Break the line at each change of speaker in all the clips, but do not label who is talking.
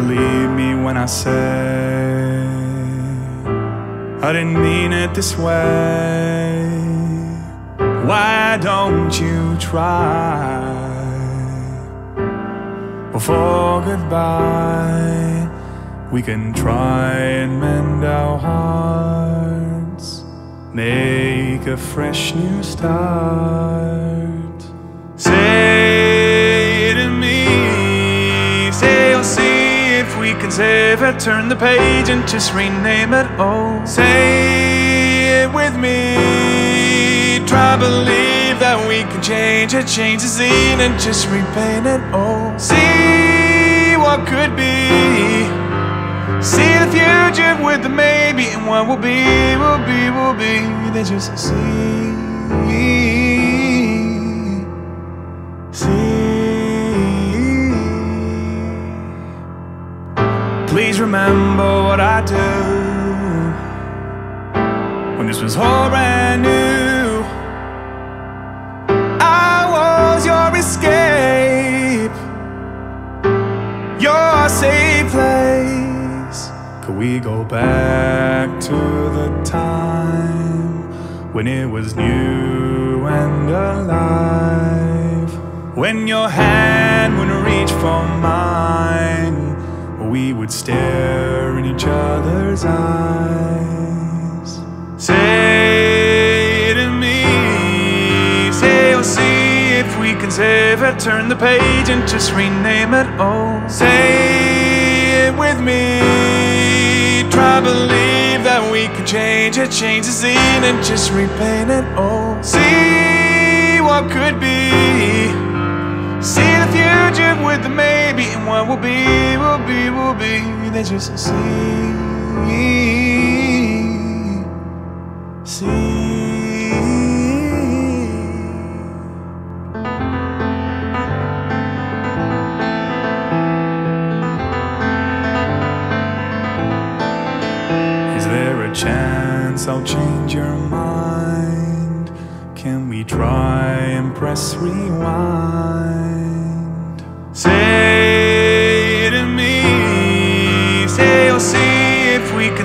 believe me when I say I didn't mean it this way. Why don't you try before goodbye? We can try and mend our hearts, make a fresh new start. Save it, turn the page and just rename it. Oh, say it with me. Try to believe that we can change it, change the scene and just repaint it. Oh, see what could be. See the future with the maybe and what will be, will be, will be. They just see. Remember what I do when this was all brand new. I was your escape, your safe place. Could we go back to the time when it was new and alive? When your hand would reach for mine, we would stare in each other's eyes. Say to me, say you'll see if we can save it, turn the page and just rename it. Oh, say it with me. Try believe that we can change it, change the scene and just repaint it. Oh, see what could be. See the future with the maybe and what will be, will be, will be. They just see, see. Is there a chance I'll change your mind? Can we try and press rewind? Say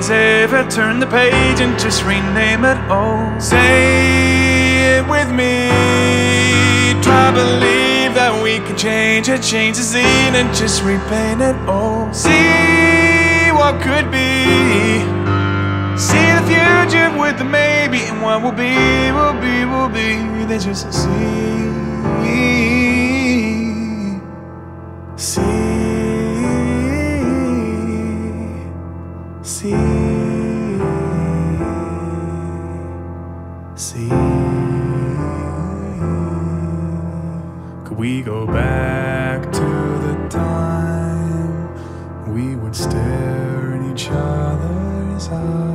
save it, turn the page and just rename it. Oh, say it with me. Try believe that we can change it, change the scene and just repaint it. Oh, see what could be. See the future with the maybe and what will be, will be, will be. They just see, see, See, see, could we go back to the time we would stare in each other's eyes?